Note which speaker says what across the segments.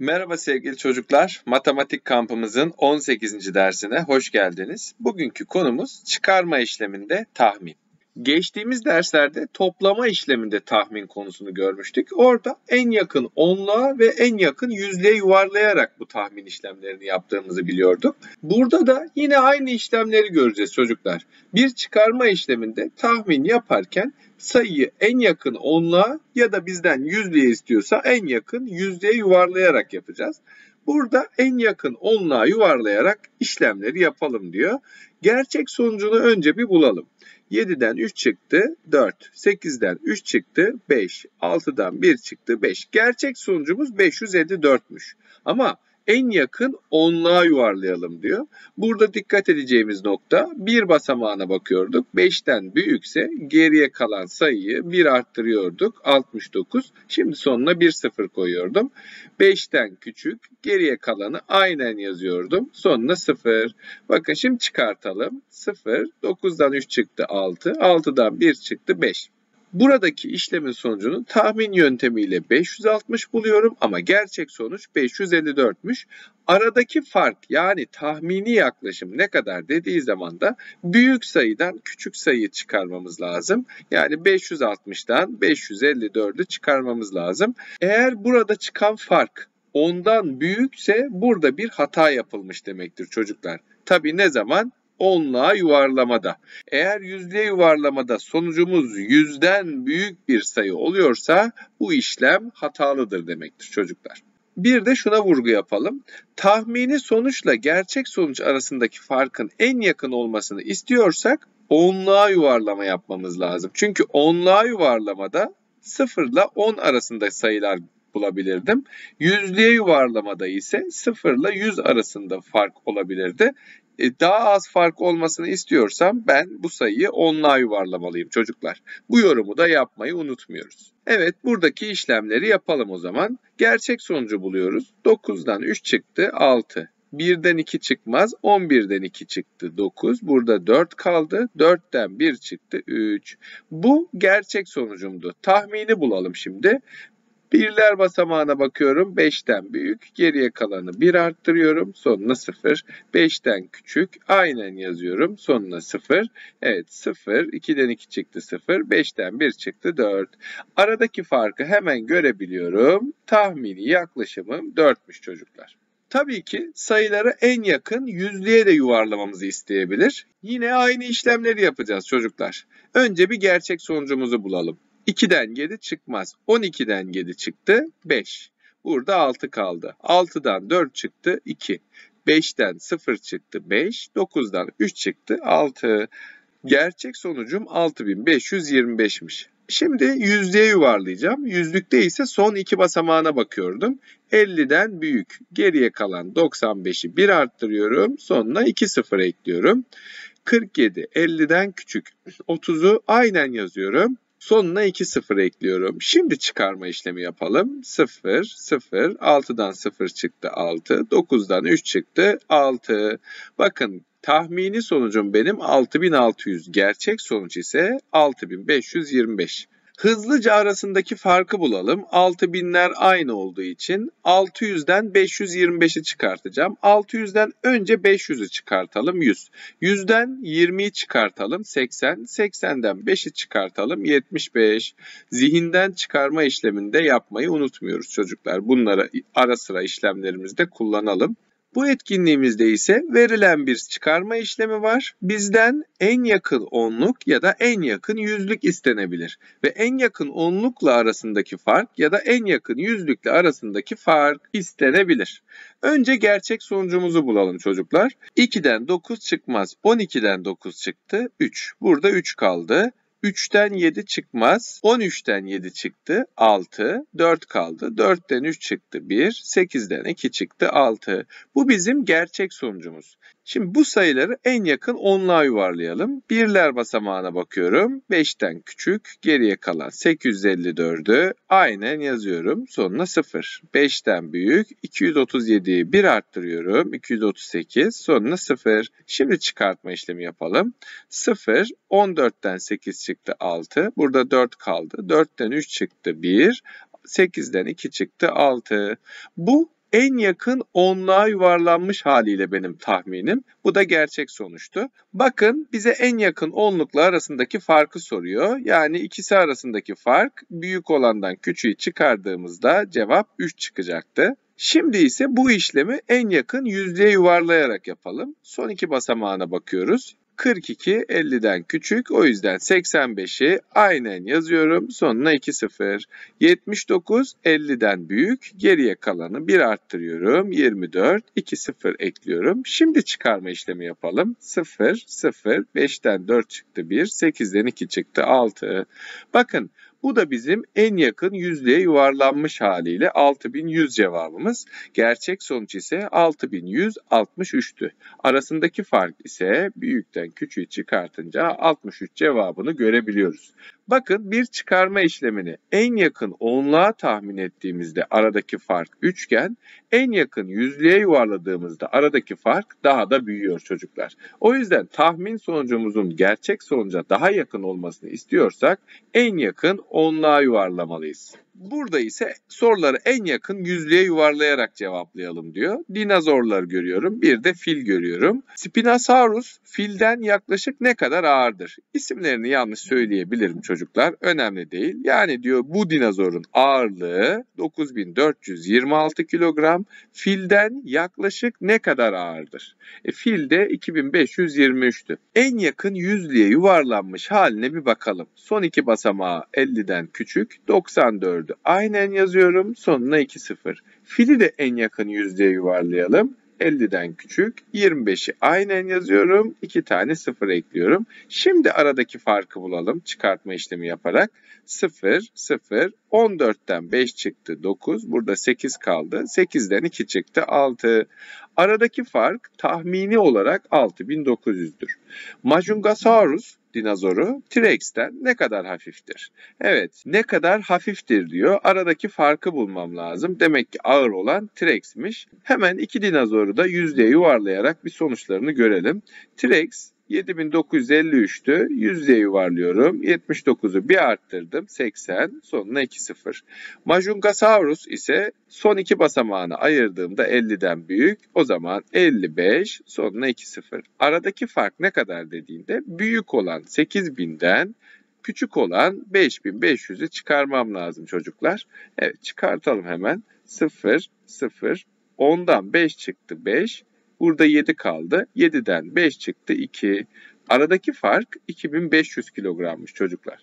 Speaker 1: Merhaba sevgili çocuklar. Matematik kampımızın 18. dersine hoş geldiniz. Bugünkü konumuz çıkarma işleminde tahmin. Geçtiğimiz derslerde toplama işleminde tahmin konusunu görmüştük. Orada en yakın onluğa ve en yakın yüzlüğe yuvarlayarak bu tahmin işlemlerini yaptığımızı biliyorduk. Burada da yine aynı işlemleri göreceğiz çocuklar. Bir çıkarma işleminde tahmin yaparken sayıyı en yakın onluğa ya da bizden yüzlüğe istiyorsa en yakın yüzlüğe yuvarlayarak yapacağız. Burada en yakın onluğa yuvarlayarak işlemleri yapalım diyor. Gerçek sonucunu önce bir bulalım. 7'den 3 çıktı 4, 8'den 3 çıktı 5, 6'dan 1 çıktı 5. Gerçek sonucumuz 554'müş. Ama en yakın onluğa yuvarlayalım diyor. Burada dikkat edeceğimiz nokta bir basamağına bakıyorduk. 5'ten büyükse geriye kalan sayıyı 1 arttırıyorduk. 69. Şimdi sonuna 1 sıfır koyuyordum. 5'ten küçük geriye kalanı aynen yazıyordum. Sonuna 0. Bakın şimdi çıkartalım. 0. 9'dan 3 çıktı 6. 6'dan 1 çıktı 5. Buradaki işlemin sonucunu tahmin yöntemiyle 560 buluyorum ama gerçek sonuç 554'müş. Aradaki fark yani tahmini yaklaşım ne kadar dediği zaman da büyük sayıdan küçük sayı çıkarmamız lazım. Yani 560'dan 554'ü çıkarmamız lazım. Eğer burada çıkan fark ondan büyükse burada bir hata yapılmış demektir çocuklar. Tabi ne zaman? Onluğa yuvarlamada. Eğer yüzlüğe yuvarlamada sonucumuz yüzden büyük bir sayı oluyorsa bu işlem hatalıdır demektir çocuklar. Bir de şuna vurgu yapalım. Tahmini sonuçla gerçek sonuç arasındaki farkın en yakın olmasını istiyorsak onluğa yuvarlama yapmamız lazım. Çünkü onluğa yuvarlamada 0 ile 10 arasında sayılar bulabilirdim. Yüzlüğe yuvarlamada ise 0 ile 100 arasında fark olabilirdi. E, daha az fark olmasını istiyorsam ben bu sayıyı onluğa yuvarlamalıyım çocuklar. Bu yorumu da yapmayı unutmuyoruz. Evet buradaki işlemleri yapalım o zaman. Gerçek sonucu buluyoruz. 9'dan 3 çıktı 6. 1'den 2 çıkmaz. 11'den 2 çıktı 9. Burada 4 kaldı. 4'ten 1 çıktı 3. Bu gerçek sonucumdu. Tahmini bulalım şimdi. Birler basamağına bakıyorum. 5'ten büyük. Geriye kalanı 1 arttırıyorum. Sonuna 0. 5'ten küçük. Aynen yazıyorum. Sonuna 0. Evet 0. 2'den 2 çıktı 0. 5'ten 1 çıktı 4. Aradaki farkı hemen görebiliyorum. Tahmini yaklaşımım 4'müş çocuklar. Tabii ki sayıları en yakın yüzlüğe de yuvarlamamızı isteyebilir. Yine aynı işlemleri yapacağız çocuklar. Önce bir gerçek sonucumuzu bulalım. 2'den 7 çıkmaz. 12'den 7 çıktı 5. Burada 6 kaldı. 6'dan 4 çıktı 2. 5'ten 0 çıktı 5. 9'dan 3 çıktı 6. Gerçek sonucum 6525'miş. Şimdi yüzlüğe yuvarlayacağım. Yüzlükte ise son iki basamağına bakıyordum. 50'den büyük. Geriye kalan 95'i 1 arttırıyorum. Sonuna 2 sıfır ekliyorum. 47 50'den küçük. 30'u aynen yazıyorum. Sonuna 2 sıfır ekliyorum. Şimdi çıkarma işlemi yapalım. 0, 0, 6'dan 0 çıktı 6, 9'dan 3 çıktı 6. Bakın tahmini sonucum benim 6600, gerçek sonuç ise 6525. Hızlıca arasındaki farkı bulalım. 6000'ler aynı olduğu için 600'den 525'i çıkartacağım. 600'den önce 500'ü çıkartalım 100. 100'den 20'yi çıkartalım 80. 80'den 5'i çıkartalım 75. Zihinden çıkarma işleminde yapmayı unutmuyoruz çocuklar. Bunları ara sıra işlemlerimizde kullanalım. Bu etkinliğimizde ise verilen bir çıkarma işlemi var. Bizden en yakın onluk ya da en yakın yüzlük istenebilir. Ve en yakın onlukla arasındaki fark ya da en yakın yüzlükle arasındaki fark istenebilir. Önce gerçek sonucumuzu bulalım çocuklar. 2'den 9 çıkmaz. 12'den 9 çıktı. 3. Burada 3 kaldı. 3'ten 7 çıkmaz. 13'ten 7 çıktı 6. 4 kaldı. 4'ten 3 çıktı 1. 8'den 2 çıktı 6. Bu bizim gerçek sonucumuz. Şimdi bu sayıları en yakın onluğa yuvarlayalım. Birler basamağına bakıyorum. 5'ten küçük. Geriye kalan 854'ü aynen yazıyorum. Sonuna 0. 5'ten büyük. 237'yi 1 arttırıyorum. 238. Sonuna 0. Şimdi çıkartma işlemi yapalım. 0. 14'ten 8 çıktı 6. Burada 4 kaldı. 4'ten 3 çıktı 1. 8'den 2 çıktı 6. Bu en yakın onluğa yuvarlanmış haliyle benim tahminim. Bu da gerçek sonuçtu. Bakın bize en yakın onlukla arasındaki farkı soruyor. Yani ikisi arasındaki fark büyük olandan küçüğü çıkardığımızda cevap 3 çıkacaktı. Şimdi ise bu işlemi en yakın yüzdeye yuvarlayarak yapalım. Son iki basamağına bakıyoruz. 42 50'den küçük. O yüzden 85'i aynen yazıyorum. Sonuna 2 0. 79 50'den büyük. Geriye kalanı 1 arttırıyorum. 24 2 0 ekliyorum. Şimdi çıkarma işlemi yapalım. 0 0 5'ten 4 çıktı 1. 8'den 2 çıktı 6. Bakın bu da bizim en yakın yüzdeye yuvarlanmış haliyle 6100 cevabımız. Gerçek sonuç ise 6163'tü. Arasındaki fark ise büyükten küçüğü çıkartınca 63 cevabını görebiliyoruz. Bakın bir çıkarma işlemini en yakın onluğa tahmin ettiğimizde aradaki fark üçgen, en yakın yüzlüğe yuvarladığımızda aradaki fark daha da büyüyor çocuklar. O yüzden tahmin sonucumuzun gerçek sonuca daha yakın olmasını istiyorsak en yakın onluğa yuvarlamalıyız. Burada ise soruları en yakın yüzlüğe yuvarlayarak cevaplayalım diyor. Dinozorlar görüyorum. Bir de fil görüyorum. Spinosaurus filden yaklaşık ne kadar ağırdır? İsimlerini yanlış söyleyebilirim çocuklar. Önemli değil. Yani diyor bu dinozorun ağırlığı 9426 kilogram. Filden yaklaşık ne kadar ağırdır? E, fil de 2523'tü. En yakın yüzlüğe yuvarlanmış haline bir bakalım. Son iki basamağı 50'den küçük. 94 4'ü aynen yazıyorum. Sonuna 2 0. Fili de en yakın yüzdeye yuvarlayalım. 50'den küçük. 25'i aynen yazıyorum. 2 tane 0 ekliyorum. Şimdi aradaki farkı bulalım çıkartma işlemi yaparak. 0, 0, 14'ten 5 çıktı 9. Burada 8 kaldı. 8'den 2 çıktı 6. Aradaki fark tahmini olarak 6900'dür. Majungasaurus dinozoru T-Rex'ten ne kadar hafiftir? Evet, ne kadar hafiftir diyor. Aradaki farkı bulmam lazım. Demek ki ağır olan T-Rex'miş. Hemen iki dinozoru da yüzdeye yuvarlayarak bir sonuçlarını görelim. T-Rex 7953'tü. Yüzdeye yuvarlıyorum. 79'u bir arttırdım. 80. Sonuna 2 0. Majungasaurus ise son iki basamağını ayırdığımda 50'den büyük. O zaman 55. Sonuna 2 0. Aradaki fark ne kadar dediğinde büyük olan 8000'den küçük olan 5500'ü çıkarmam lazım çocuklar. Evet çıkartalım hemen. 0 0 10'dan 5 çıktı 5. Burada 7 kaldı. 7'den 5 çıktı 2. Aradaki fark 2500 kilogrammış çocuklar.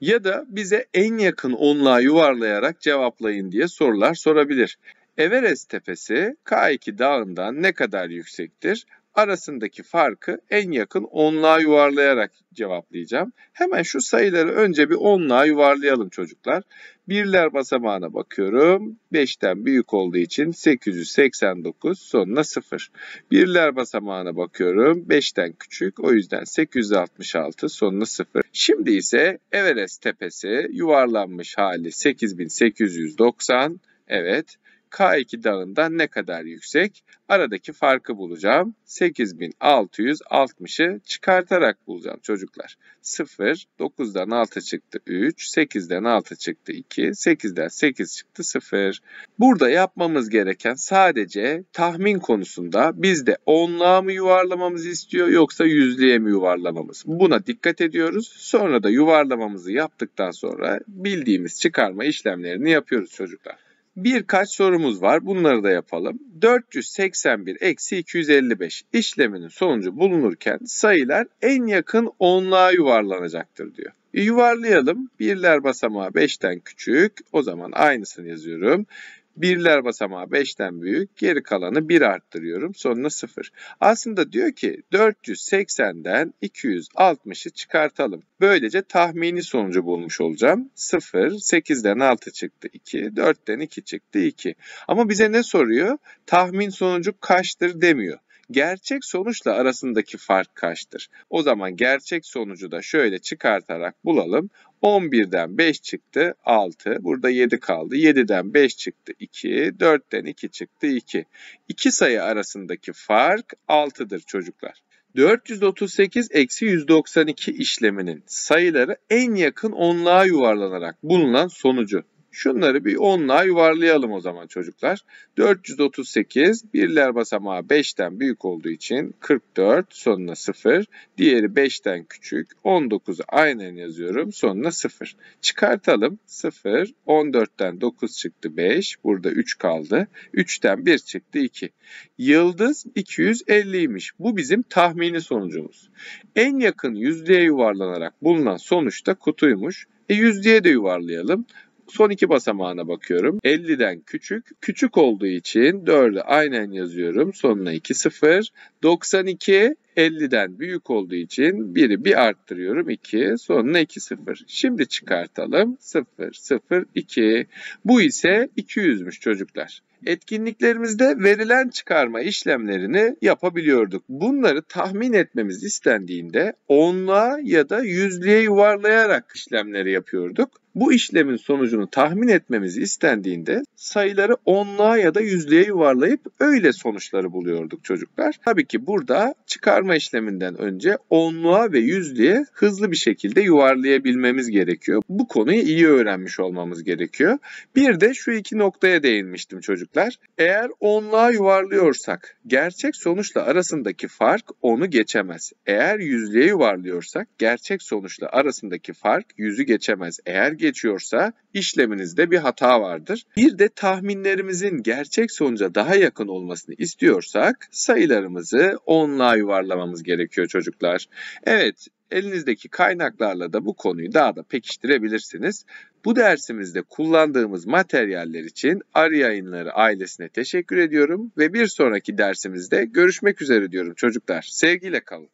Speaker 1: Ya da bize en yakın onluğa yuvarlayarak cevaplayın diye sorular sorabilir. Everest tepesi K2 dağından ne kadar yüksektir? Arasındaki farkı en yakın onluğa yuvarlayarak cevaplayacağım. Hemen şu sayıları önce bir onluğa yuvarlayalım çocuklar. Birler basamağına bakıyorum. 5'ten büyük olduğu için 889 sonuna 0. Birler basamağına bakıyorum. 5'ten küçük o yüzden 866 sonuna 0. Şimdi ise Everest tepesi yuvarlanmış hali 8890. Evet K2 dağından ne kadar yüksek? Aradaki farkı bulacağım. 8660'ı çıkartarak bulacağım çocuklar. 0, 9'dan 6 çıktı 3, 8'den 6 çıktı 2, 8'den 8 çıktı 0. Burada yapmamız gereken sadece tahmin konusunda bizde onluğa mı yuvarlamamızı istiyor yoksa yüzlüğe mi yuvarlamamız? Buna dikkat ediyoruz. Sonra da yuvarlamamızı yaptıktan sonra bildiğimiz çıkarma işlemlerini yapıyoruz çocuklar. Birkaç sorumuz var. Bunları da yapalım. 481 eksi 255 işleminin sonucu bulunurken sayılar en yakın onluğa yuvarlanacaktır diyor. E, yuvarlayalım. Birler basamağı 5'ten küçük. O zaman aynısını yazıyorum. Birler basamağı 5'ten büyük. Geri kalanı 1 arttırıyorum. Sonuna 0. Aslında diyor ki 480'den 260'ı çıkartalım. Böylece tahmini sonucu bulmuş olacağım. 0, 8'den 6 çıktı 2, 4'ten 2 çıktı 2. Ama bize ne soruyor? Tahmin sonucu kaçtır demiyor gerçek sonuçla arasındaki fark kaçtır? O zaman gerçek sonucu da şöyle çıkartarak bulalım. 11'den 5 çıktı 6. Burada 7 kaldı. 7'den 5 çıktı 2. 4'ten 2 çıktı 2. İki sayı arasındaki fark 6'dır çocuklar. 438 eksi 192 işleminin sayıları en yakın onluğa yuvarlanarak bulunan sonucu. Şunları bir 10'la yuvarlayalım o zaman çocuklar. 438 birler basamağı 5'ten büyük olduğu için 44 sonuna 0. Diğeri 5'ten küçük 19'u aynen yazıyorum sonuna 0. Çıkartalım 0 14'ten 9 çıktı 5 burada 3 kaldı. 3'ten 1 çıktı 2. Yıldız 250'ymiş. Bu bizim tahmini sonucumuz. En yakın yüzdeye yuvarlanarak bulunan sonuç da kutuymuş. E yüzdeye de yuvarlayalım. Son iki basamağına bakıyorum. 50'den küçük. Küçük olduğu için 4'ü aynen yazıyorum. Sonuna 2 0. 92 50'den büyük olduğu için 1'i bir arttırıyorum 2 sonuna 2 0. Şimdi çıkartalım 0 0 2. Bu ise 200'müş çocuklar etkinliklerimizde verilen çıkarma işlemlerini yapabiliyorduk. Bunları tahmin etmemiz istendiğinde onluğa ya da yüzlüğe yuvarlayarak işlemleri yapıyorduk. Bu işlemin sonucunu tahmin etmemiz istendiğinde sayıları onluğa ya da yüzlüğe yuvarlayıp öyle sonuçları buluyorduk çocuklar. Tabii ki burada çıkarma işleminden önce onluğa ve yüzlüğe hızlı bir şekilde yuvarlayabilmemiz gerekiyor. Bu konuyu iyi öğrenmiş olmamız gerekiyor. Bir de şu iki noktaya değinmiştim çocuklar. Eğer onluğa yuvarlıyorsak gerçek sonuçla arasındaki fark onu geçemez. Eğer yüzlüğe yuvarlıyorsak gerçek sonuçla arasındaki fark yüzü geçemez. Eğer geçiyorsa işleminizde bir hata vardır. Bir de tahminlerimizin gerçek sonuca daha yakın olmasını istiyorsak sayılarımızı onluğa yuvarlamamız gerekiyor çocuklar. Evet, elinizdeki kaynaklarla da bu konuyu daha da pekiştirebilirsiniz. Bu dersimizde kullandığımız materyaller için Arı Yayınları ailesine teşekkür ediyorum ve bir sonraki dersimizde görüşmek üzere diyorum çocuklar. Sevgiyle kalın.